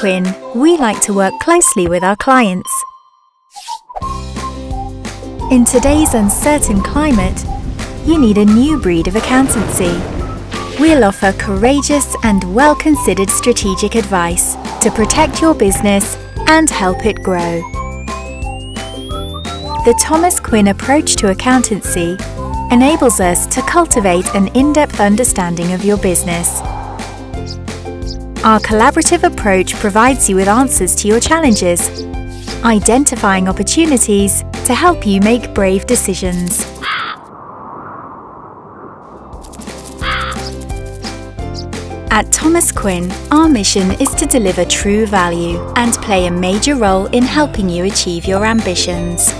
Quinn, we like to work closely with our clients. In today's uncertain climate, you need a new breed of accountancy. We'll offer courageous and well considered strategic advice to protect your business and help it grow. The Thomas Quinn approach to accountancy enables us to cultivate an in depth understanding of your business. Our collaborative approach provides you with answers to your challenges, identifying opportunities to help you make brave decisions. At Thomas Quinn, our mission is to deliver true value and play a major role in helping you achieve your ambitions.